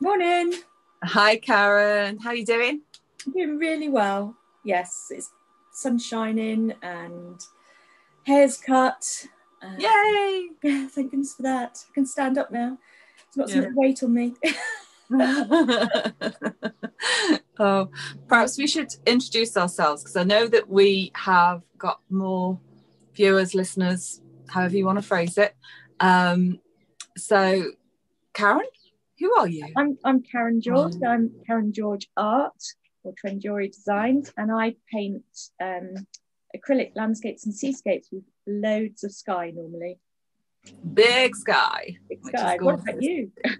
Morning. Hi, Karen. How are you doing? I'm doing really well. Yes, it's sun shining and hair's cut. Uh, Yay! Yeah, thank goodness for that. I can stand up now. It's not so much weight on me. oh, perhaps we should introduce ourselves because I know that we have got more viewers, listeners, however you want to phrase it. Um, so, Karen, who are you? I'm I'm Karen George. Mm. I'm Karen George Art or Trendiori Designs, and I paint um, acrylic landscapes and seascapes with loads of sky normally. Big Sky. Big sky. What about you?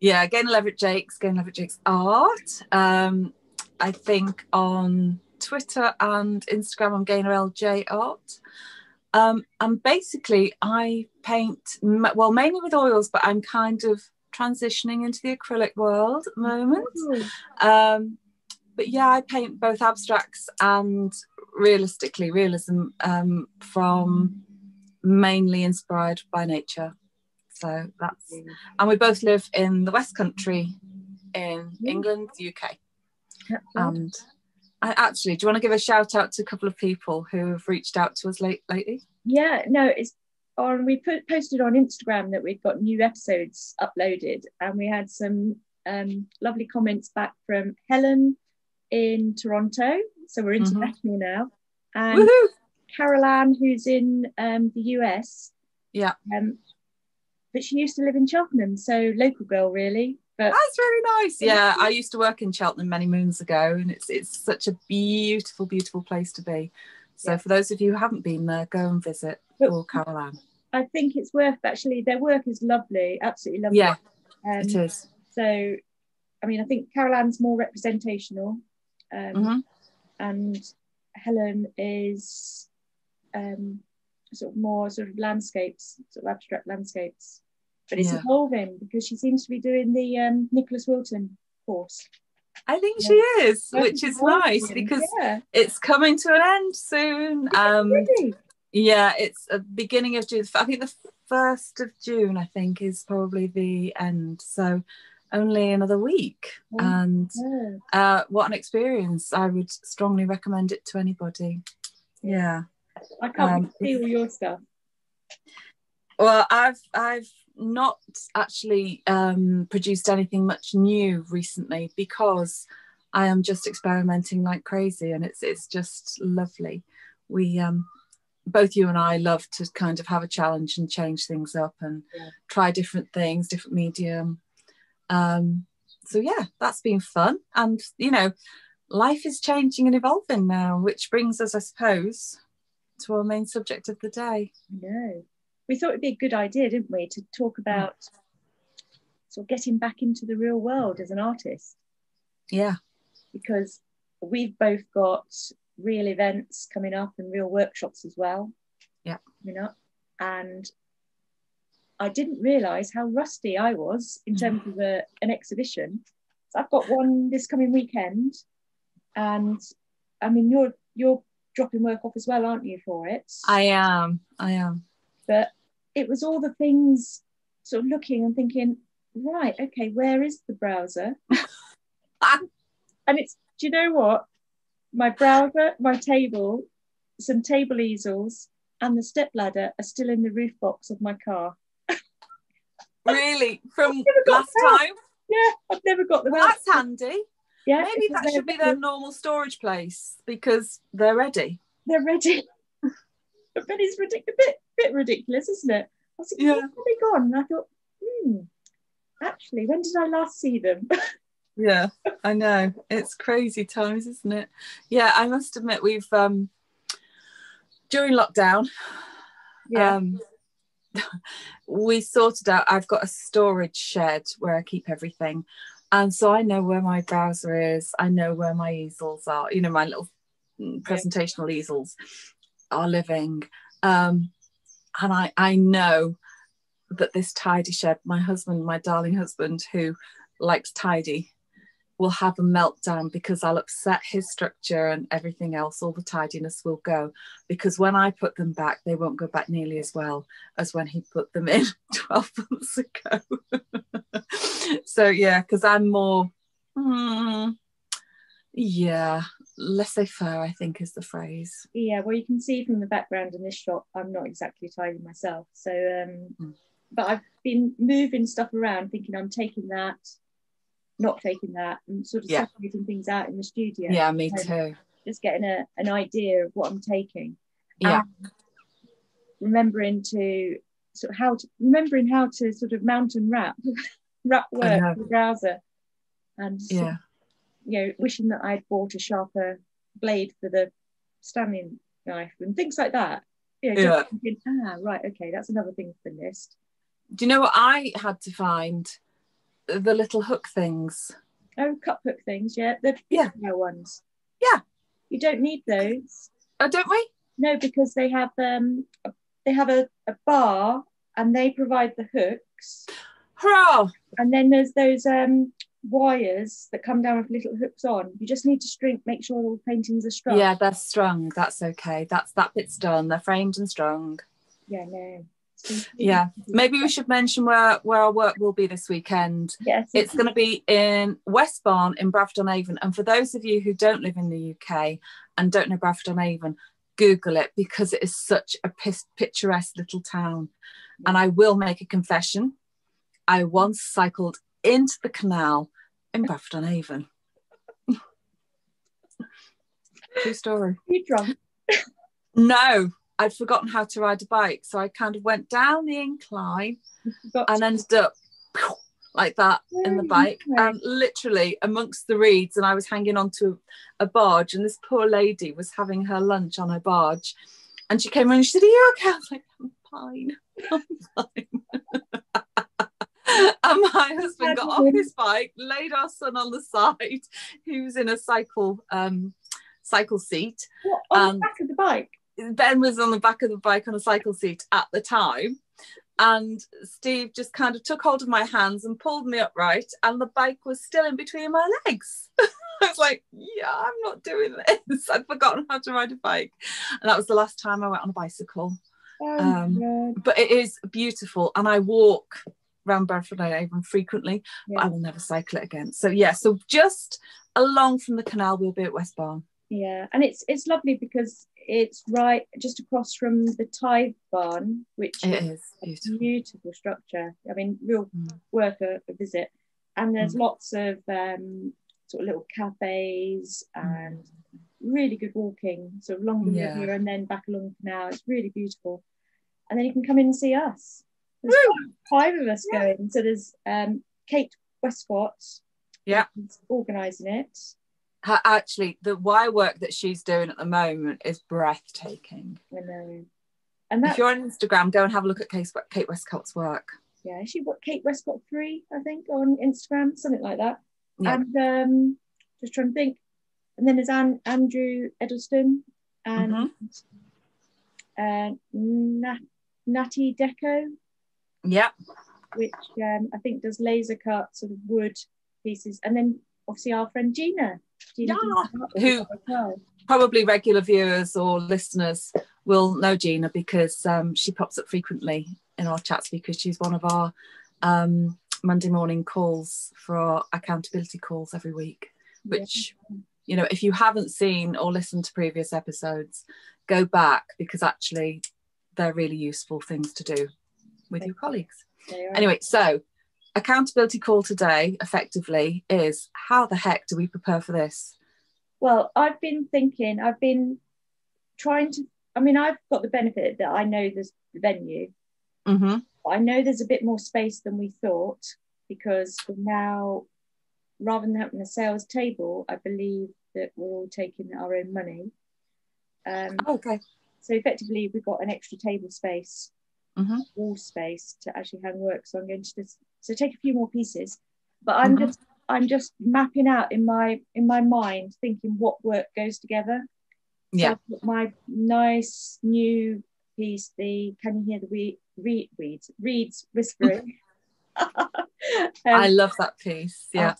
Yeah, Gaynor Leverett-Jaques, Gain Leverett Jakes Art. Um, I think on Twitter and Instagram, I'm Gaynor LJ Art. Um, and basically, I paint, well, mainly with oils, but I'm kind of transitioning into the acrylic world at the moment. Um, but yeah, I paint both abstracts and realistically, realism um, from mainly inspired by nature. So that's and we both live in the West Country in Yeah. England, UK. And I actually, do you want to give a shout out to a couple of people who have reached out to us late lately? Yeah, no, it's on. We put posted on Instagram that we've got new episodes uploaded, and we had some um, lovely comments back from Helen in Toronto. So we're Mhm. international now, and Woohoo! Carol Ann, who's in um, the US. Yeah. Um, but she used to live in Cheltenham, so local girl, really. But That's very nice. Yeah, I used to work in Cheltenham many moons ago, and it's it's such a beautiful, beautiful place to be. So Yeah. for those of you who haven't been there, go and visit But- or Caroline. I think it's worth actually. Their work is lovely, absolutely lovely. Yeah, Um, it is. So, I mean, I think Carol Ann's more representational. Um, Mhm. and Helen is um, sort of more sort of landscapes, sort of abstract landscapes. But it's Yeah. evolving because she seems to be doing the um, Nicholas Wilton course. I think Yeah. she is, which is nice because yeah, it's coming to an end soon. Um, really? Yeah, it's a beginning of June. I think the first of June, I think, is probably the end. So only another week. Oh, And uh, what an experience! I would strongly recommend it to anybody. Yeah. I can't Um, see all your stuff. Well, I've I've not actually um, produced anything much new recently because I am just experimenting like crazy, and it's it's just lovely. We um, both you and I love to kind of have a challenge and change things up and Yeah. try different things, different medium. Um, so yeah, that's been fun, and you know, life is changing and evolving now, which brings us, I suppose, to our main subject of the day. No. We thought it'd be a good idea, didn't we, to talk about sort of getting back into the real world as an artist. Yeah. because we've both got real events coming up and real workshops as well. Yeah. Coming up. And I didn't realise how rusty I was in mm-hmm. terms of a, an exhibition. So I've got one this coming weekend. And I mean you're you're dropping work off as well, aren't you, for it? I am. I am. but it was all the things sort of looking and thinking, right, okay, where is the browser? and it's, do you know what? My browser, my table, some table easels, and the step ladder are still in the roof box of my car. Really? From last time? Yeah, I've never got them Well, out. that's handy. Yeah, Maybe that should be their normal storage place because they're ready. They're ready. but it's ridic- a bit, bit ridiculous, isn't it? I was thinking, Yeah. where have they gone? And I thought, hmm, actually, when did I last see them? Yeah, I know. It's crazy times, isn't it? Yeah, I must admit we've um during lockdown, um we sorted out I've got a storage shed where I keep everything. And so I know where my browser is, I know where my easels are, you know, my little presentational easels are living. Um and I I know that this tidy shed, my husband, my darling husband, who likes tidy, will have a meltdown because I'll upset his structure and everything else. All the tidiness will go because when I put them back, they won't go back nearly as well as when he put them in 12 months ago. so, yeah, because I'm more, mm, yeah, laissez faire, I think is the phrase. Yeah, well, you can see from the background in this shot, I'm not exactly tidy myself. So, um, mm. but I've been moving stuff around thinking I'm taking that not taking that and sort of yeah. separating things out in the studio. Yeah, me too. Just getting a, an idea of what I'm taking. Yeah. remembering to sort of how to remembering how to sort of mount and wrap wrap work the browser. And yeah. you know, wishing that I'd bought a sharper blade for the Stanley knife and things like that. You know, yeah. Thinking, ah, right, okay, that's another thing for the list. Do you know what I had to find? The little hook things. Oh, cup hook things, yeah. The yeah ones. Yeah. You don't need those. Oh, don't we? No, because they have um they have a, a bar and they provide the hooks. Hurrah! And then there's those um wires that come down with little hooks on. You just need to string, make sure all the paintings are strung. Yeah, they're strung. That's okay. That's that bit's done. They're framed and strung. Yeah, no yeah. Maybe we should mention where where our work will be this weekend. Yes it's going to be in westbarn in bradford-on-avon and for those of you who don't live in the uk and don't know bradford-on-avon google it because it is such a picturesque little town. And i will make a confession. I once cycled into the canal in bradford-on-avon true story. You drunk. No I'd forgotten how to ride a bike. So I kind of went down the incline and ended up like that in the bike and literally amongst the reeds and I was hanging onto a barge and this poor lady was having her lunch on her barge and she came in and she said, Are you okay? I was like, I'm fine. I'm fine. and my husband got off his bike, laid our son on the side, He was in a cycle um cycle seat. What, on the back of the bike? Ben was on the back of the bike on a cycle seat at the time. And Steve just kind of took hold of my hands and pulled me upright, and the bike was still in between my legs. I was like, Yeah, I'm not doing this. I'd forgotten how to ride a bike. And that was the last time I went on a bicycle. Oh, um, but it is beautiful, and I walk around Bradford Avon frequently, yeah. but I will never cycle it again. So, yeah, so just along from the canal, we'll be at Westbarn. Yeah, and it's it's lovely because it's right just across from the Tithe Barn, which it is, beautiful. beautiful. structure. I mean, real mm. worth a, a, visit. And there's mm. lots of um, sort of little cafes and mm. really good walking, sort of along the yeah. river and then back along the canal. It's really beautiful. And then you can come in and see us. There's five of us yeah. going. So there's um, Kate Westcott, yeah, organising it her actually the wire work that she's doing at the moment is breathtaking. I know. And if you're on Instagram, go and have a look at Kate, Kate Westcott's work. Yeah, she what Kate Westcott three, I think, on Instagram, something like that. Yeah. And um, just trying to think. And then there's Anne, Andrew Edelston and mm-hmm. uh, Nat, Natty Deco. Yeah. Which um, I think does laser cut sort of wood pieces. And then obviously our friend Gina yeah. who probably regular viewers or listeners will know Gina because um, she pops up frequently in our chats because she's one of our um, Monday morning calls for our accountability calls every week. Which, yeah. you know, if you haven't seen or listened to previous episodes, go back because actually they're really useful things to do with your colleagues. Anyway, so accountability call today effectively is how the heck do we prepare for this? Well, I've been thinking, I've been trying to, I mean, I've got the benefit that I know there's the venue. Mm-hmm. I know there's a bit more space than we thought because now, rather than having a sales table, I believe that we're all taking our own money. Um, okay. So effectively, we've got an extra table space, mm-hmm. wall space to actually hang work. So I'm going to just so take a few more pieces but i'm mm-hmm. just i'm just mapping out in my in my mind thinking what work goes together yeah so my nice new piece the can you hear the reed reed reeds reeds whispering um, i love that piece yeah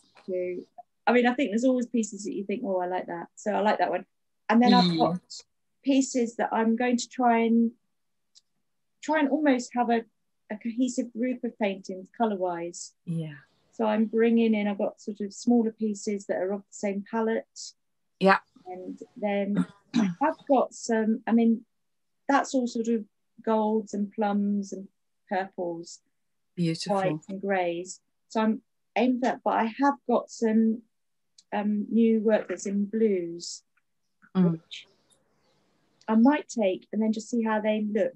I mean, I think there's always pieces that you think, oh, I like that. So I like that one. And then I've got pieces that I'm going to try and try and almost have a, a cohesive group of paintings color wise. Yeah. So I'm bringing in, I've got sort of smaller pieces that are of the same palette. Yeah. And then I have got some, I mean, that's all sort of golds and plums and purples, beautiful whites and greys. So I'm aimed at that, but I have got some um, new work that's in blues, mm. which I might take and then just see how they look.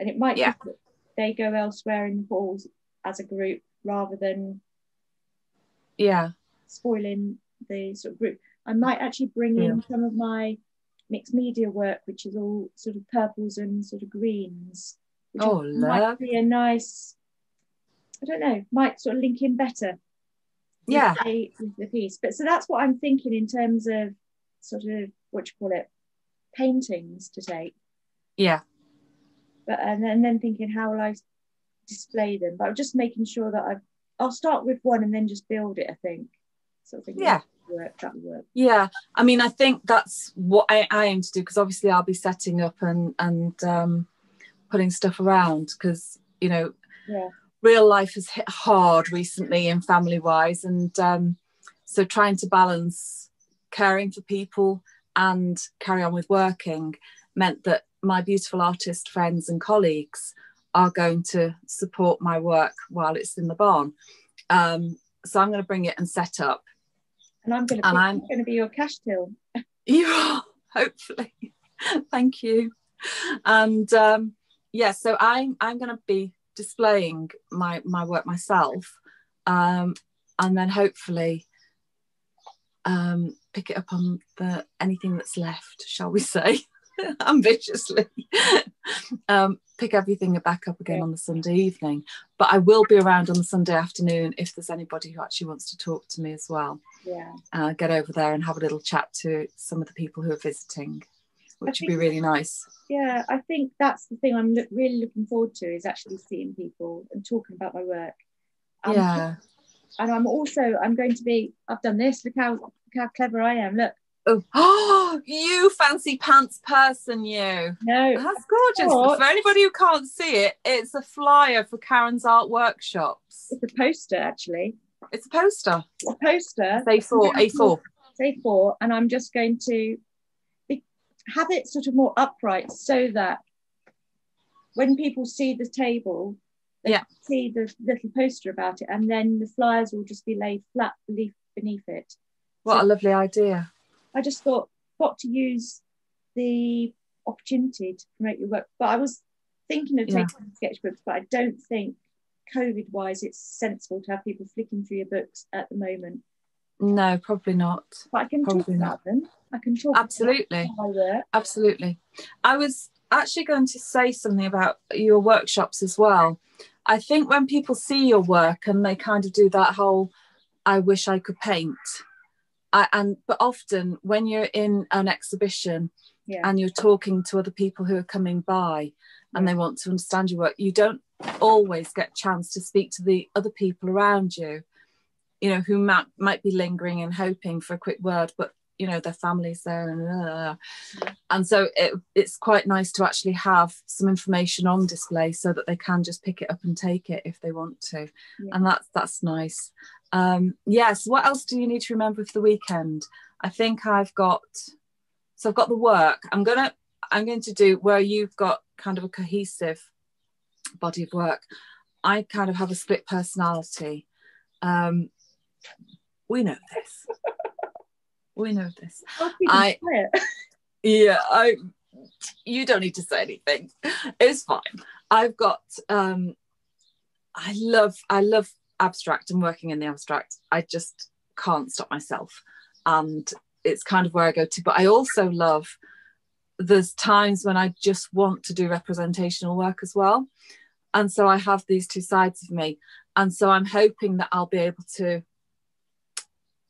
And it might yeah. They go elsewhere in the halls as a group rather than yeah spoiling the sort of group. I might actually bring yeah. in some of my mixed media work, which is all sort of purples and sort of greens. Which oh, might be a nice. I don't know. Might sort of link in better. Yeah. The, with the piece, but so that's what I'm thinking in terms of sort of what you call it, paintings to take. Yeah. But and then, and then thinking how will I display them? But I'm just making sure that I've. I'll start with one and then just build it. I think. Sort of thing. Yeah work that work yeah i mean i think that's what i, I aim to do because obviously i'll be setting up and and um, putting stuff around because you know yeah real life has hit hard recently in family wise and um, so trying to balance caring for people and carry on with working meant that my beautiful artist friends and colleagues are going to support my work while it's in the barn um, so i'm going to bring it and set up and I'm going to. Be, I'm going to be your cash till. You are hopefully. Thank you. And um, yeah, so I'm I'm going to be displaying my my work myself, um, and then hopefully um, pick it up on the anything that's left, shall we say, ambitiously. um, pick everything back up again on the Sunday evening. But I will be around on the Sunday afternoon if there's anybody who actually wants to talk to me as well. Yeah. Uh, get over there and have a little chat to some of the people who are visiting, which would be really nice. Yeah, I think that's the thing I'm really looking forward to is actually seeing people and talking about my work. Um, yeah. And I'm also I'm going to be I've done this. Look how look how clever I am. Look, Oh, you fancy pants person, you. No. That's gorgeous. For anybody who can't see it, it's a flyer for Karen's art workshops. It's a poster, actually. It's a poster. A poster. It's A4, A4. It's A4. And I'm just going to have it sort of more upright so that when people see the table, they yeah. see the little poster about it, and then the flyers will just be laid flat beneath it. What so, a lovely idea. I just thought, got to use the opportunity to promote your work. But I was thinking of yeah. taking sketchbooks, but I don't think COVID wise it's sensible to have people flicking through your books at the moment. No, probably not. But I can probably talk about not. them. I can talk absolutely. Absolutely. I was actually going to say something about your workshops as well. I think when people see your work and they kind of do that whole I wish I could paint I, and but often when you're in an exhibition yeah. and you're talking to other people who are coming by and they want to understand your work, you don't always get a chance to speak to the other people around you, you know, who might might be lingering and hoping for a quick word, but you know their families there and uh, and so it, it's quite nice to actually have some information on display so that they can just pick it up and take it if they want to yeah. and that's that's nice um, yes, what else do you need to remember for the weekend? I think I've got so I've got the work. I'm gonna I'm going to do where you've got kind of a cohesive body of work. I kind of have a split personality. Um, we know this. we know this. I yeah, I you don't need to say anything. It's fine. I've got um I love I love abstract and working in the abstract, I just can't stop myself. And it's kind of where I go to. But I also love there's times when I just want to do representational work as well. And so I have these two sides of me. And so I'm hoping that I'll be able to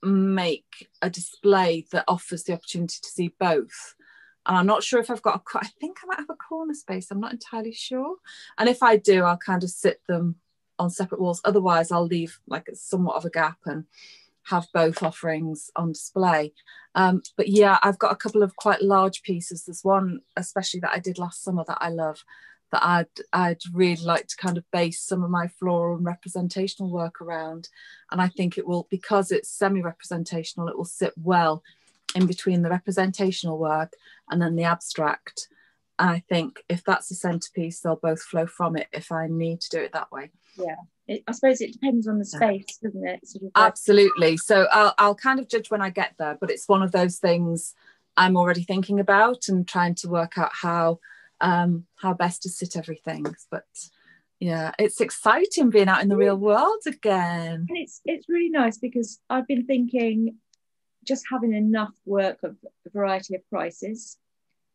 make a display that offers the opportunity to see both. And I'm not sure if I've got a, I think I might have a corner space. I'm not entirely sure. And if I do, I'll kind of sit them on separate walls. Otherwise, I'll leave like somewhat of a gap and have both offerings on display. Um, but yeah, I've got a couple of quite large pieces. There's one especially that I did last summer that I love that I'd I'd really like to kind of base some of my floral and representational work around. And I think it will because it's semi-representational, it will sit well in between the representational work and then the abstract. I think if that's the centerpiece, they'll both flow from it if I need to do it that way. Yeah. It, I suppose it depends on the space, doesn't it? Sort of Absolutely. So I'll, I'll kind of judge when I get there, but it's one of those things I'm already thinking about and trying to work out how um, how best to sit everything. But yeah, it's exciting being out in the real world again. And it's it's really nice because I've been thinking just having enough work of a variety of prices.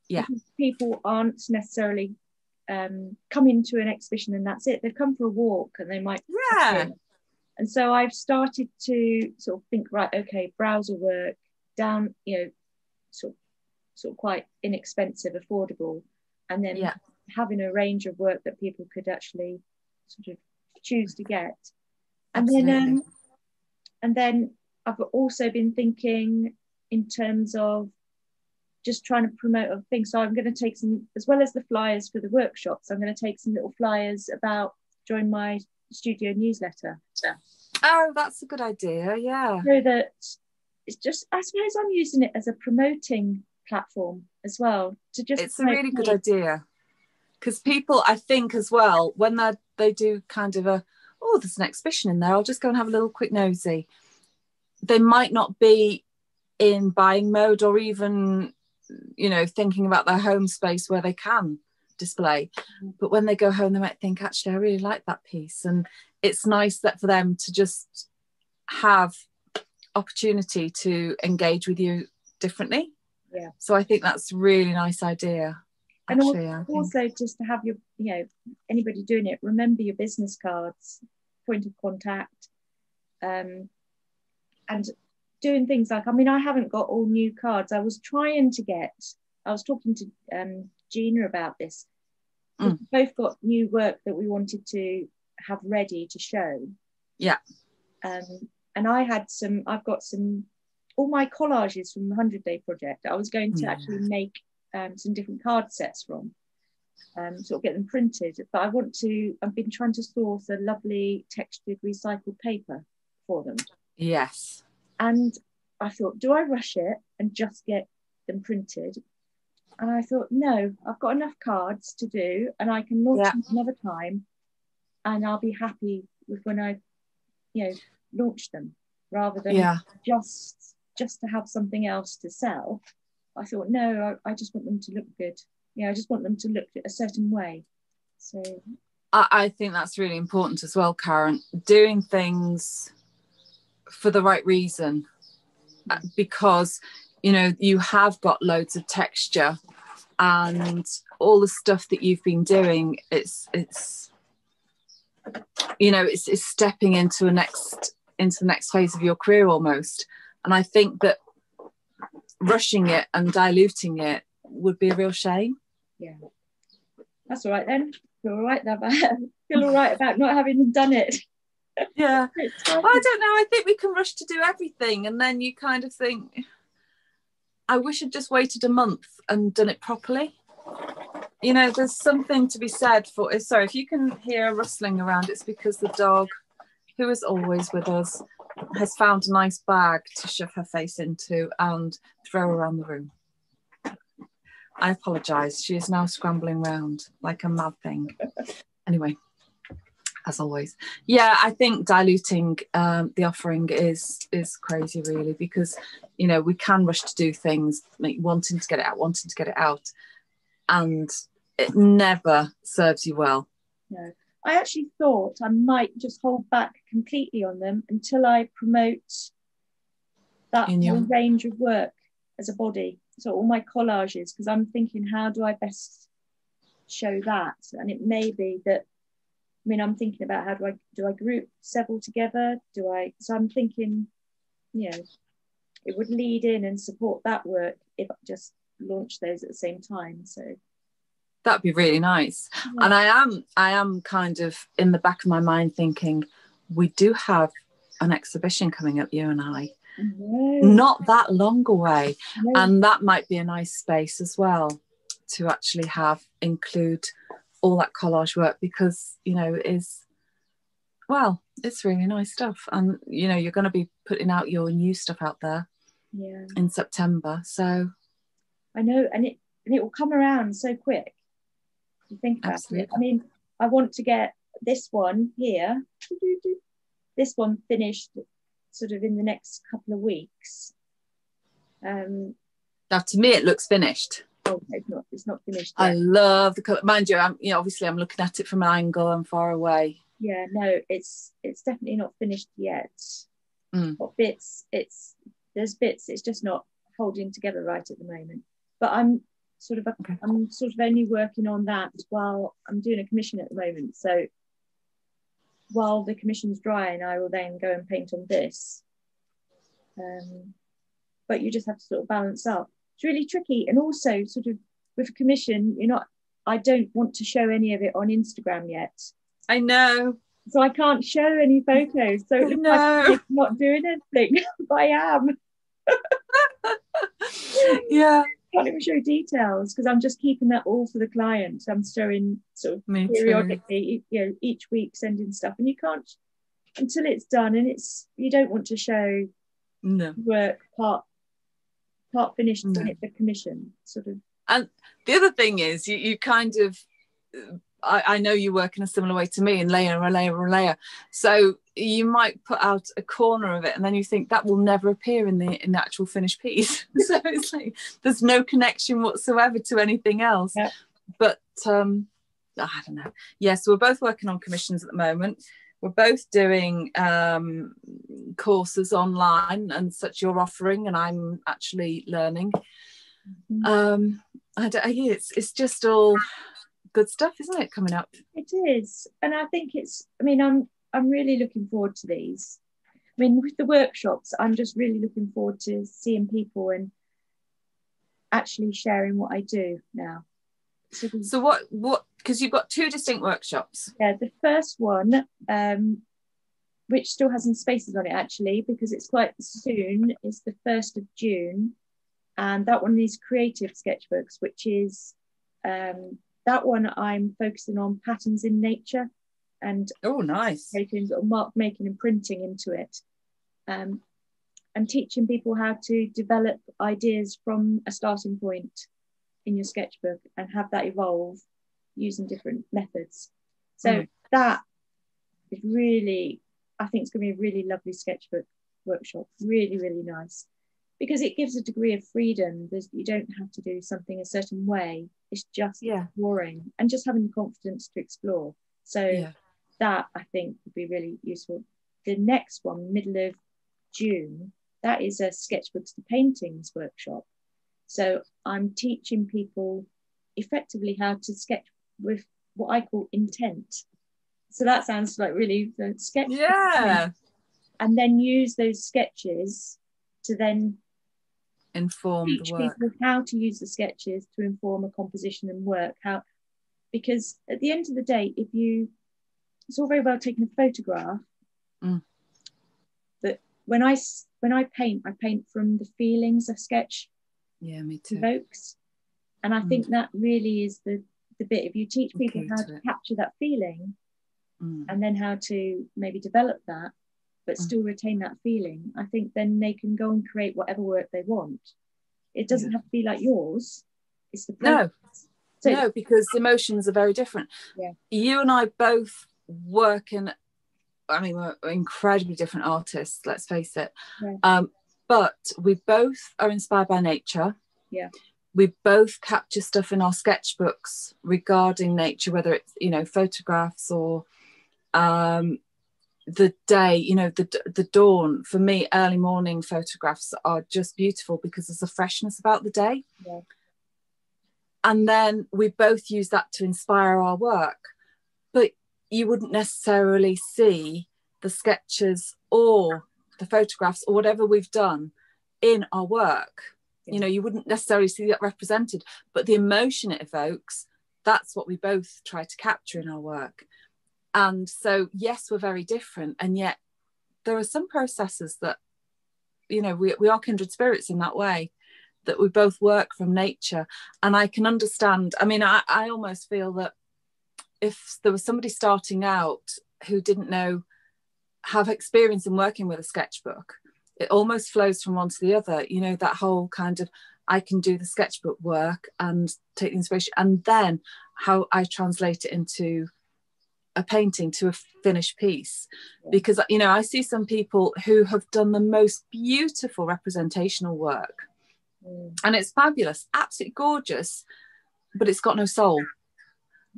Yeah. People aren't necessarily um, come into an exhibition and that's it. They've come for a walk and they might. Yeah. And so I've started to sort of think, right, okay, browser work down, you know, sort of, sort of quite inexpensive, affordable, and then yeah. having a range of work that people could actually sort of choose to get. And Absolutely. then, um, and then I've also been thinking in terms of just trying to promote other things. So I'm going to take some, as well as the flyers for the workshops, I'm going to take some little flyers about join my studio newsletter. Oh, that's a good idea. Yeah. So that it's just, I suppose I'm using it as a promoting platform as well to just. It's a really good idea because people, I think, as well, when they they do kind of a oh, there's an exhibition in there. I'll just go and have a little quick nosy. They might not be in buying mode or even you know thinking about their home space where they can display. Mm-hmm. but when they go home they might think actually i really like that piece. And it's nice that for them to just have opportunity to engage with you differently. Yeah. So i think that's a really nice idea and actually, also, also just to have your you know anybody doing it remember your business cards point of contact um, and doing things like I mean I haven't got all new cards. I was trying to get. I was talking to um, Gina about this. Mm. We both got new work that we wanted to have ready to show. Yeah. Um, and I had some. I've got some. All my collages from the Hundred Day Project. I was going to yeah. actually make um, some different card sets from. Um, sort of get them printed, but I want to. I've been trying to source a lovely textured recycled paper for them. Yes and I thought, do I rush it and just get them printed? And I thought, no, I've got enough cards to do, and I can launch yeah. them another time, and I'll be happy with when I, you know, launch them rather than yeah. just just to have something else to sell. I thought, no, I, I just want them to look good. Yeah, I just want them to look a certain way. So I, I think that's really important as well, Karen. Doing things for the right reason. Uh, because you know you have got loads of texture and all the stuff that you've been doing it's it's you know it's, it's stepping into a next into the next phase of your career almost. And i think that rushing it and diluting it would be a real shame. Yeah. That's all right then. Feel all right about feel all right about not having done it yeah. Well, i don't know. I think we can rush to do everything and then you kind of think i wish i'd just waited a month and done it properly. You know there's something to be said for eh, sorry if you can hear rustling around it's because the dog who is always with us has found a nice bag to shove her face into and throw around the room. I apologize. She is now scrambling around like a mad thing. Anyway as always. Yeah, I think diluting um, the offering is is crazy, really, because you know we can rush to do things, like wanting to get it out, wanting to get it out, and it never serves you well. No, I actually thought I might just hold back completely on them until I promote that your... whole range of work as a body. So all my collages, because I'm thinking, how do I best show that? And it may be that mean, I'm thinking about how do I do I group several together? Do I? So I'm thinking, you know, it would lead in and support that work if I just launch those at the same time. So that'd be really nice. Yeah. And I am, I am kind of in the back of my mind thinking, we do have an exhibition coming up, you and I. Not that long away. And that might be a nice space as well to actually have include all that collage work because, you know, is well, it's really nice stuff. And you know, you're gonna be putting out your new stuff out there yeah. in September. So I know, and it and it will come around so quick. You think about Absolutely. it. I mean, I want to get this one here, this one finished sort of in the next couple of weeks. Um, now, to me, it looks finished. Oh, it's not. It's not finished. Yet. I love the color. Mind you, I'm you know obviously I'm looking at it from an angle. I'm far away. Yeah, no, it's it's definitely not finished yet. Mm. What bits? It's there's bits. It's just not holding together right at the moment. But I'm sort of okay. I'm sort of only working on that while I'm doing a commission at the moment. So while the commission's drying, I will then go and paint on this. Um, but you just have to sort of balance up. It's really tricky, and also sort of with a commission, you're not. I don't want to show any of it on Instagram yet. I know. So I can't show any photos. So no. I'm not doing anything, but I am. yeah can't even show details because I'm just keeping that all for the client. I'm showing sort of Me periodically, too. you know, each week sending stuff, and you can't until it's done. And it's you don't want to show no. work part part finished no. when it's a commission, sort of. And the other thing is, you you kind of I, I, know you work in a similar way to me and layer and layer and layer. So you might put out a corner of it and then you think that will never appear in the in the actual finished piece. so it's like there's no connection whatsoever to anything else. Yeah. But um I don't know. Yes, yeah, so we're both working on commissions at the moment. We're both doing um, courses online and such you're offering, and I'm actually learning. Mm-hmm. Um, I don't, it's it's just all good stuff, isn't it, coming up? It is, and I think it's. I mean, I'm I'm really looking forward to these. I mean, with the workshops, I'm just really looking forward to seeing people and actually sharing what I do now. So, so what what because you've got two distinct workshops. Yeah, the first one, um, which still has some spaces on it actually, because it's quite soon, is the first of June, and that one is creative sketchbooks, which is um, that one I'm focusing on patterns in nature and oh nice. taking sort of mark making and printing into it. Um, and teaching people how to develop ideas from a starting point in your sketchbook and have that evolve using different methods so mm. that is really i think it's going to be a really lovely sketchbook workshop really really nice because it gives a degree of freedom There's, you don't have to do something a certain way it's just yeah. exploring and just having the confidence to explore. So yeah. that I think would be really useful. The next one, middle of June, that is a sketchbooks to paintings workshop. So I'm teaching people effectively how to sketch with what I call intent. So that sounds like really the sketch. Yeah. And then use those sketches to then inform teach the work. people how to use the sketches to inform a composition and work how because at the end of the day if you it's all very well taking a photograph mm. but when i when i paint i paint from the feelings a sketch yeah me too evokes and i mm. think that really is the the bit if you teach people okay, how to, to capture that feeling mm. and then how to maybe develop that but mm. still retain that feeling, I think then they can go and create whatever work they want. It doesn't yeah. have to be like yours. It's the no, so no, because emotions are very different. Yeah. You and I both work in. I mean, we're incredibly different artists. Let's face it. Yeah. Um, but we both are inspired by nature. Yeah. We both capture stuff in our sketchbooks regarding nature, whether it's you know photographs or um, the day you know the the dawn for me early morning photographs are just beautiful because there's a freshness about the day yeah. and then we both use that to inspire our work but you wouldn't necessarily see the sketches or the photographs or whatever we've done in our work yeah. you know you wouldn't necessarily see that represented but the emotion it evokes that's what we both try to capture in our work and so yes we're very different and yet there are some processes that you know we, we are kindred spirits in that way that we both work from nature and i can understand i mean I, I almost feel that if there was somebody starting out who didn't know have experience in working with a sketchbook it almost flows from one to the other you know that whole kind of i can do the sketchbook work and take the inspiration and then how i translate it into a painting to a finished piece. Because you know i see some people who have done the most beautiful representational work. Mm. and it's fabulous absolutely gorgeous but it's got no soul.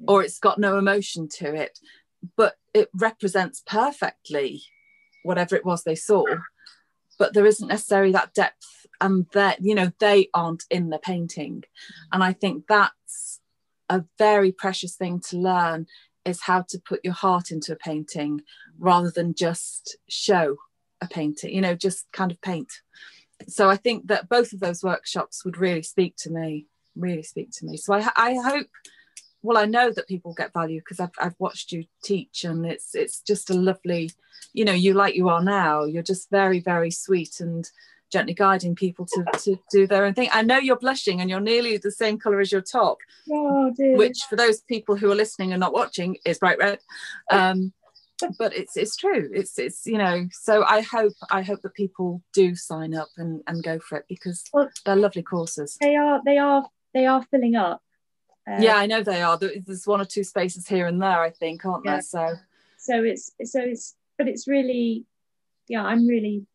Or it's got no emotion to it but it represents perfectly whatever it was they saw. But there isn't necessarily that depth and that you know they aren't in the painting. And i think that's a very precious thing to learn is how to put your heart into a painting rather than just show a painting you know just kind of paint. So i think that both of those workshops would really speak to me really speak to me. So i, I hope well i know that people get value because I've, I've watched you teach and it's it's just a lovely you know you like you are now. You're just very very sweet and gently guiding people to, to do their own thing. I know you're blushing and you're nearly the same color as your top oh, dear. which for those people who are listening and not watching is bright red. Um, but it's it's true. It's it's you know so i hope i hope that people do sign up and and go for it because well, they're lovely courses. they are they are they are filling up um, yeah, I know they are. There's one or two spaces here and there, I think, aren't yeah. there? So, so it's so it's but it's really, yeah, I'm really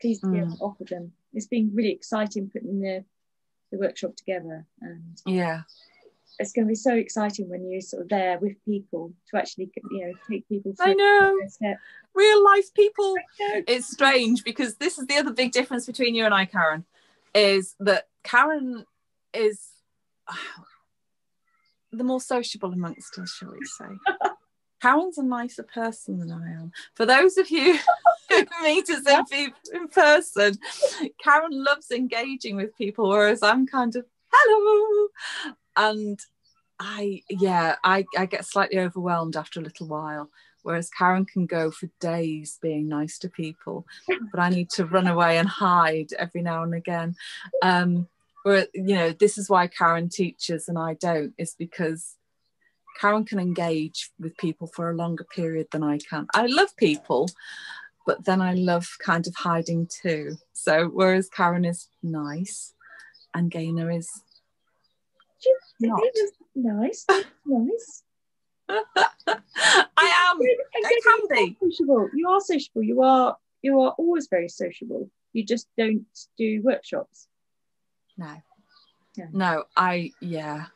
pleased to be able mm. to offer them. It's been really exciting putting the the workshop together, and yeah, it's going to be so exciting when you're sort of there with people to actually you know take people through I know real life people it's strange because this is the other big difference between you and I Karen is that Karen is the more sociable amongst us, shall we say. Karen's a nicer person than I am. For those of you who meet us in, in person, Karen loves engaging with people, whereas I'm kind of hello. And I, yeah, I, I get slightly overwhelmed after a little while. Whereas Karen can go for days being nice to people, but I need to run away and hide every now and again. Um, where you know this is why karen teaches and i don't is because karen can engage with people for a longer period than i can i love people but then i love kind of hiding too so whereas karen is nice and gaynor is not. nice nice I am. I can be. Sociable. You are sociable. You are. You are always very sociable. You just don't do workshops. No. Yeah. No, I yeah.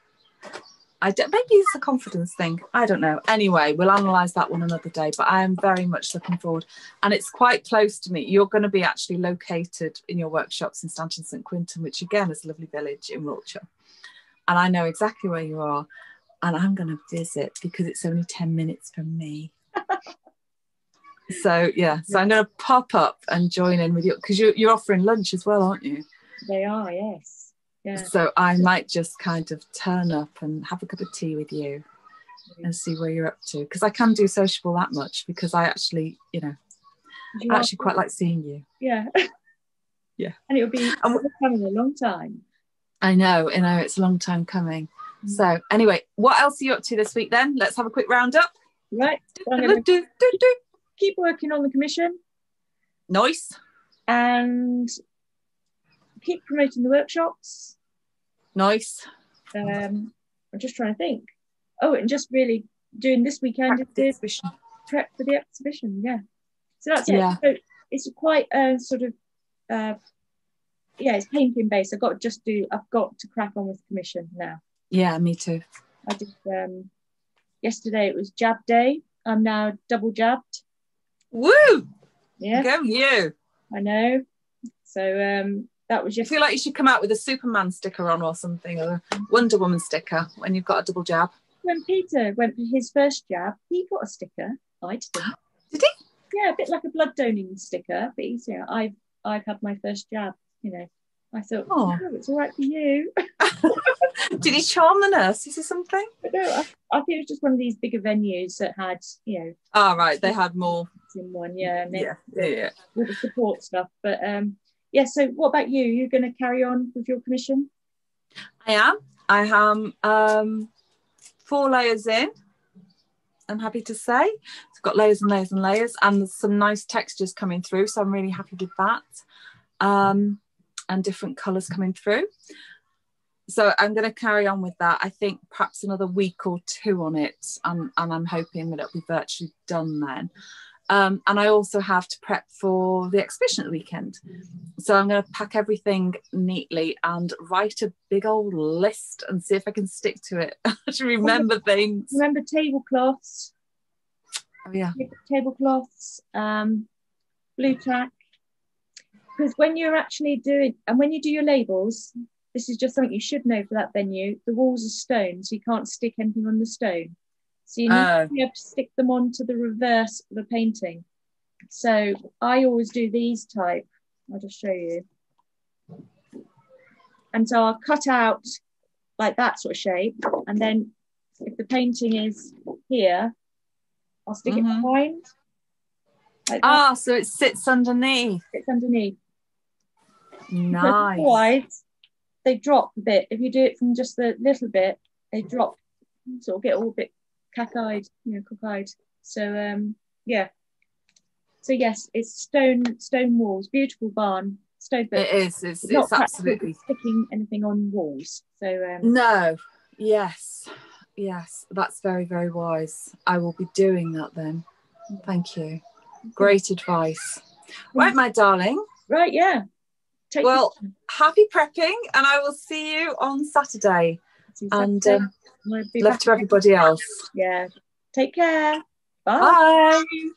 I don't, maybe it's a confidence thing. I don't know. Anyway, we'll analyse that one another day. But I am very much looking forward, and it's quite close to me. You're going to be actually located in your workshops in Stanton St Quintin, which again is a lovely village in Wiltshire, and I know exactly where you are, and I'm going to visit because it's only ten minutes from me. so yeah, so I'm going to pop up and join in with you because you're, you're offering lunch as well, aren't you? They are, yes. So I might just kind of turn up and have a cup of tea with you and see where you're up to. Because I can do sociable that much because I actually, you know, you I actually quite like seeing you. Yeah. yeah. And it'll be coming a long time. I know, you know, it's a long time coming. Mm-hmm. So anyway, what else are you up to this week then? Let's have a quick roundup. Right. keep working on the commission. Nice. And keep promoting the workshops. Nice. Um, I'm just trying to think. Oh, and just really doing this weekend prep the exhibition. prep for the exhibition. Yeah. So that's yeah. it. So it's quite a sort of uh, yeah, it's painting based. I've got to just do. I've got to crack on with commission now. Yeah, me too. I did. Um, yesterday it was jab day. I'm now double jabbed. Woo! Yeah. Go you. I know. So um, that was just. I feel like you should come out with a Superman sticker on or something, or a Wonder Woman sticker when you've got a double jab. When Peter went for his first jab, he got a sticker. I didn't. Did he? Yeah, a bit like a blood donating sticker, but he's, you know, I've I've had my first jab, you know. I thought, oh, oh it's all right for you. Did he charm the nurses or something? But no, I, I, think it was just one of these bigger venues that had, you know. Oh, right. They had more. In one, yeah. Yeah, yeah, yeah. All the support stuff. But um, yeah, so what about you? You're going to carry on with your commission? I am. I am um, four layers in. I'm happy to say. It's got layers and layers and layers, and there's some nice textures coming through. So I'm really happy with that. Um, and different colours coming through. So I'm going to carry on with that. I think perhaps another week or two on it, and, and I'm hoping that it'll be virtually done then. Um, and I also have to prep for the exhibition at the weekend. So I'm going to pack everything neatly and write a big old list and see if I can stick to it to remember things. Remember tablecloths. Oh yeah. Tablecloths, um, Blu Tack. Because when you're actually doing, and when you do your labels, this is just something you should know for that venue. The walls are stone, so you can't stick anything on the stone. So you need uh, to be able to stick them onto the reverse of the painting. So I always do these type. I'll just show you. And so I'll cut out like that sort of shape. And then if the painting is here, I'll stick mm-hmm. it behind. Like ah, so it sits underneath. It's underneath. Nice. Otherwise, they drop a bit. If you do it from just a little bit, they drop, sort of get all a bit cockeyed, you know, cockeyed. So um, yeah. So yes, it's stone stone walls, beautiful barn, stone. But it is. It's, it's, it's absolutely sticking anything on walls. So um, no, yes, yes, that's very very wise. I will be doing that then. Thank you. Great advice. Right, my darling. Right, yeah. Take well, happy prepping, and I will see you on Saturday. And um, love to everybody else. Yeah. Take care. Bye. Bye.